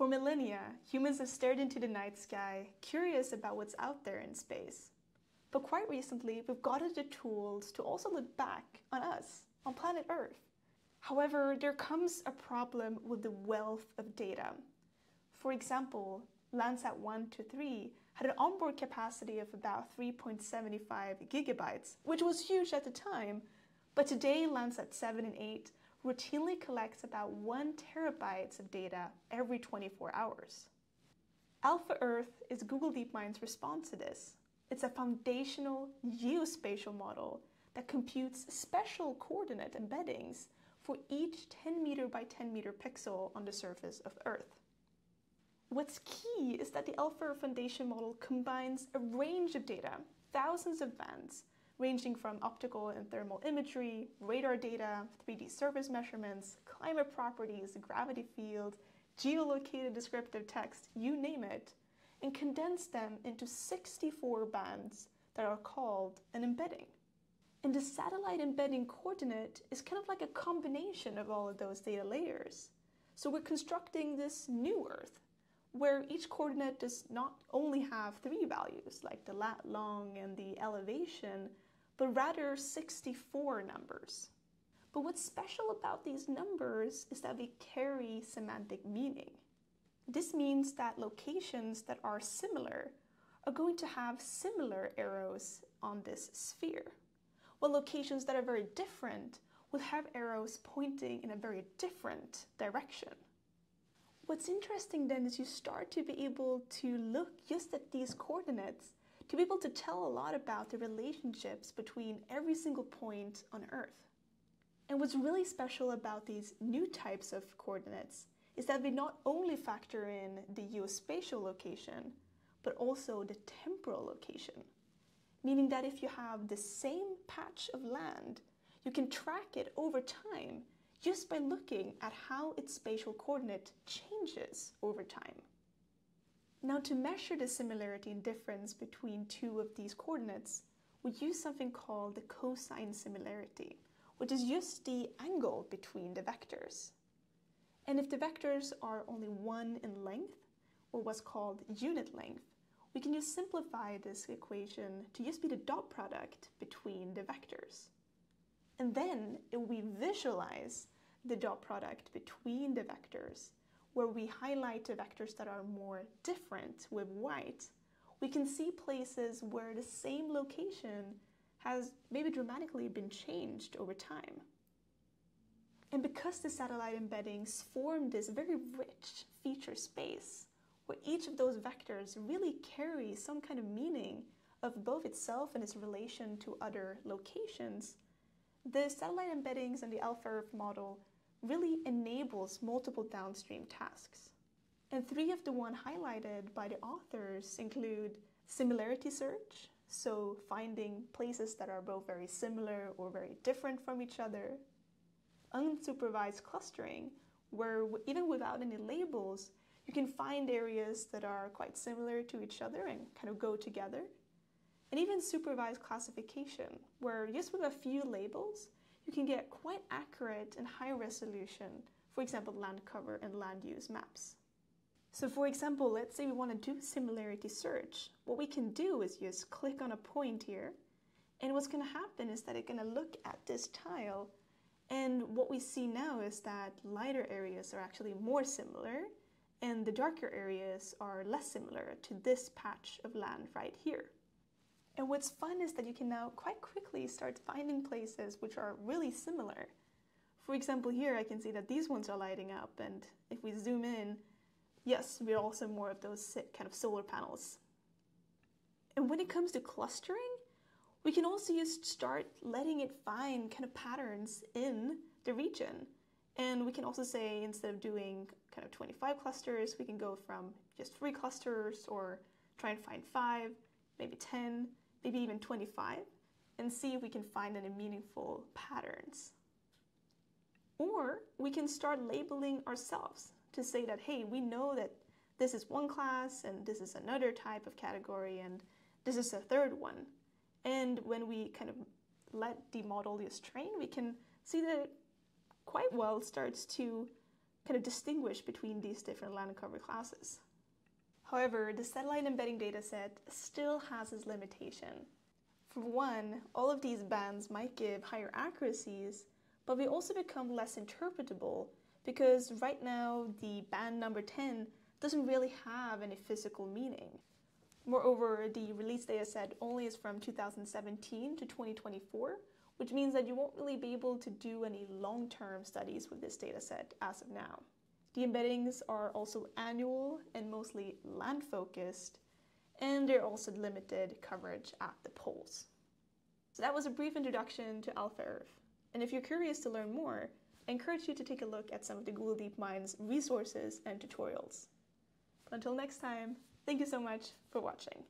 For millennia, humans have stared into the night sky, curious about what's out there in space. But quite recently, we've gotten the tools to also look back on us, on planet Earth. However, there comes a problem with the wealth of data. For example, Landsat 1 to 3 had an onboard capacity of about 3.75 gigabytes, which was huge at the time, but today Landsat 7 and 8 routinely collects about 1 terabytes of data every 24 hours. Alpha Earth is Google DeepMind's response to this. It's a foundational geospatial model that computes special coordinate embeddings for each 10 meter by 10 meter pixel on the surface of Earth. What's key is that the Alpha Foundation model combines a range of data, thousands of bands, ranging from optical and thermal imagery, radar data, 3D surface measurements, climate properties, gravity field, geolocated descriptive text, you name it, and condense them into 64 bands that are called an embedding. And the satellite embedding coordinate is kind of like a combination of all of those data layers. So we're constructing this new Earth, where each coordinate does not only have three values, like the lat long and the elevation, but rather 64 numbers. But what's special about these numbers is that they carry semantic meaning. This means that locations that are similar are going to have similar arrows on this sphere, while locations that are very different will have arrows pointing in a very different direction. What's interesting then is you start to be able to look just at these coordinates to be able to tell a lot about the relationships between every single point on Earth. And what's really special about these new types of coordinates is that they not only factor in the geospatial location, but also the temporal location. Meaning that if you have the same patch of land, you can track it over time just by looking at how its spatial coordinate changes over time. Now to measure the similarity and difference between two of these coordinates, we use something called the cosine similarity, which is just the angle between the vectors. And if the vectors are only one in length, or what's called unit length, we can just simplify this equation to just be the dot product between the vectors. And then if we visualize the dot product between the vectors, where we highlight the vectors that are more different with white, we can see places where the same location has maybe dramatically been changed over time. And because the satellite embeddings form this very rich feature space, where each of those vectors really carries some kind of meaning of both itself and its relation to other locations, the satellite embeddings and the Alpha Earth model really enables multiple downstream tasks. And three of the one highlighted by the authors include similarity search, so finding places that are both very similar or very different from each other, unsupervised clustering, where even without any labels, you can find areas that are quite similar to each other and kind of go together. And even supervised classification, where just with a few labels, you can get quite accurate and high resolution, for example, land cover and land use maps. So for example, let's say we want to do similarity search. What we can do is just click on a point here, and what's going to happen is that it's going to look at this tile, and what we see now is that lighter areas are actually more similar, and the darker areas are less similar to this patch of land right here. And what's fun is that you can now quite quickly start finding places which are really similar. For example, here I can see that these ones are lighting up, and if we zoom in, yes, we're also more of those kind of solar panels. And when it comes to clustering, we can also just start letting it find kind of patterns in the region. And we can also say instead of doing kind of 25 clusters, we can go from just three clusters or try and find five, maybe 10, maybe even 25, and see if we can find any meaningful patterns. Or we can start labeling ourselves to say that, hey, we know that this is one class and this is another type of category and this is a third one. And when we kind of let the model just train, we can see that it quite well starts to kind of distinguish between these different land cover classes. However, the satellite embedding dataset still has its limitation. For one, all of these bands might give higher accuracies, but they also become less interpretable because right now the band number 10 doesn't really have any physical meaning. Moreover, the release dataset only is from 2017 to 2024, which means that you won't really be able to do any long-term studies with this dataset as of now. The embeddings are also annual and mostly land focused, and they're also limited coverage at the poles. So that was a brief introduction to Alpha Earth. And if you're curious to learn more, I encourage you to take a look at some of the Google DeepMind's resources and tutorials. But until next time, thank you so much for watching.